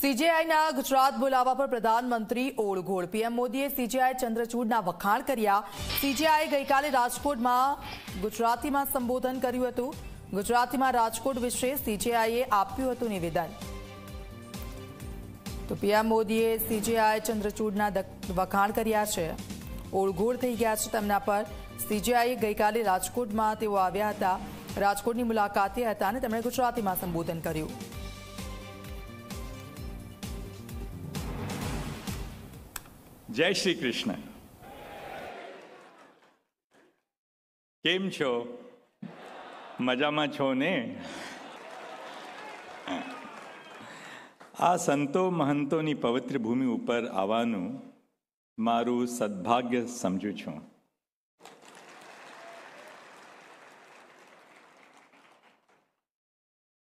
સીજેઆઈના ગુજરાત બોલાવવા પર પ્રધાનમંત્રી ઓળઘોળ. પીએમ મોદીએ સીજેઆઈ ચંદ્રચૂડના વખાણ કર્યા. સીજેઆઈ ગઈકાલે રાજકોટમાં ગુજરાતીમાં સંબોધન કર્યું હતું. ગુજરાતીમાં રાજકોટ વિશે સીજેઆઈએ આપ્યું હતું નિવેદન. તો પીએમ મોદીએ સીજેઆઈ ચંદ્રચૂડના વખાણ કર્યા છે. ઓળઘોળ થઈ ગયા છે તેમના પર. સીજેઆઈએ ગઈકાલે રાજકોટમાં તેઓ આવ્યા હતા. રાજકોટની મુલાકાતે હતા અને તેમણે ગુજરાતીમાં સંબોધન કર્યું. જય શ્રી કૃષ્ણ. કેમ છો? મજામાં છો ને? આ સંતો મહંતોની પવિત્ર ભૂમિ ઉપર આવવાનું મારું સદભાગ્ય સમજું છું.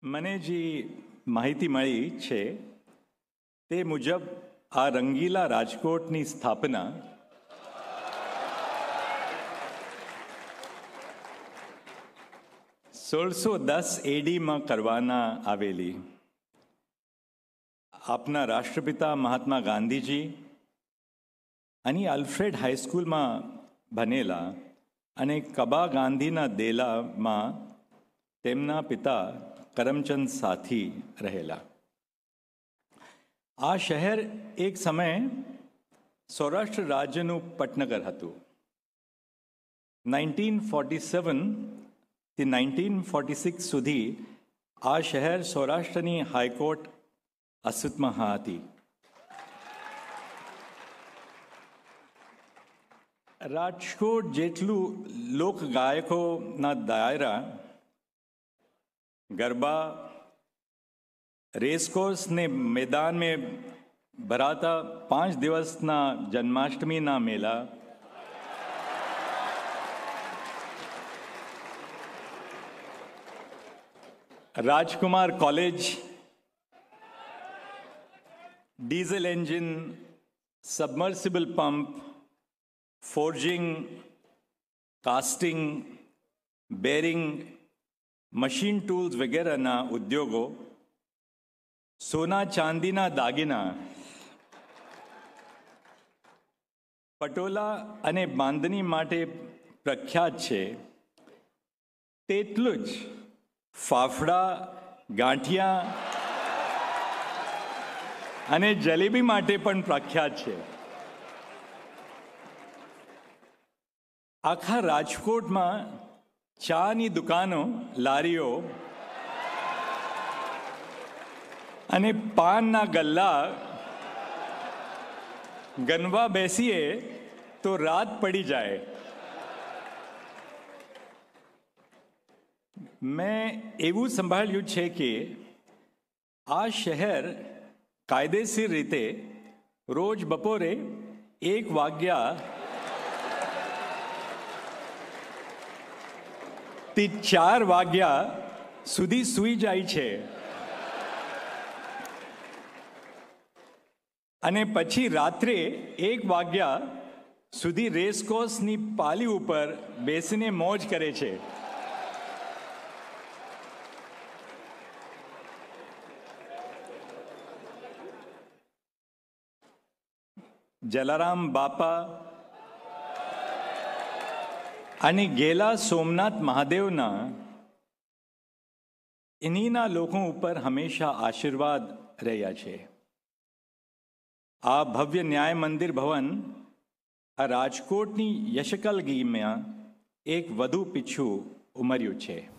મને જે માહિતી મળી છે તે મુજબ આ રંગીલા રાજકોટની સ્થાપના સોળસો દસ એડીમાં કરવાના આવેલી. આપના રાષ્ટ્રપિતા મહાત્મા ગાંધીજી અને અલ્ફ્રેડ હાઈસ્કૂલમાં ભણેલા અને કબા ગાંધીના દેલામાં તેમના પિતા કરમચંદ સાથી રહેલા. આ શહેર એક સમયે સૌરાષ્ટ્ર રાજ્યનું પટનગર હતું. નાઇન્ટીન ફોર્ટી સેવનથી નાઇન્ટીન ફોર્ટી સિક્સ સુધી આ શહેર સૌરાષ્ટ્રની હાઈકોર્ટ અસ્તિત્વમાં હતી. રાજકોટ જેટલું લોક ગાયકોના દાયરા, ગરબા રેસકોર્સ ને मैदान में ભરાતા પાંચ દિવસના જન્માષ્ટમીના મેળા Rajkumar college diesel engine submersible pump forging casting bearing machine tools વગેરેના ઉદ્યોગો સોના ચાંદીના દાગીના, પટોલા અને બાંધણી માટે પ્રખ્યાત છે. તેટલું જ ફાફડા, ગાંઠિયા અને જલેબી માટે પણ પ્રખ્યાત છે. આખા રાજકોટમાં ચાની દુકાનો, લારીઓ અને પાનના ગલ્લા ગનવા બેસીએ તો રાત પડી જાય મેં એવું સંભાળ્યું છે કે આ શહેર કાયદેસર રીતે રોજ બપોરે એક વાગ્યા થી ચાર વાગ્યા સુધી સૂઈ જાય છે અને પછી રાત્રે એક વાગ્યા સુધી રેસકોર્સની પાલી ઉપર બેસીને મોજ કરે છે. જલારામ બાપા અને ગેલા સોમનાથ મહાદેવના એનીના લોકો ઉપર હંમેશા આશીર્વાદ રહ્યા છે. આ ભવ્ય ન્યાય મંદિર ભવન આ રાજકોટની યશકલગીમાં એક વધુ પીછું ઉમર્યું છે.